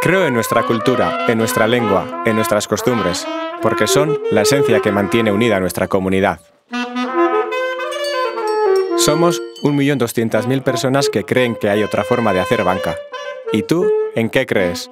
Creo en nuestra cultura, en nuestra lengua, en nuestras costumbres, porque son la esencia que mantiene unida nuestra comunidad. Somos 1.200.000 personas que creen que hay otra forma de hacer banca. ¿Y tú, en qué crees?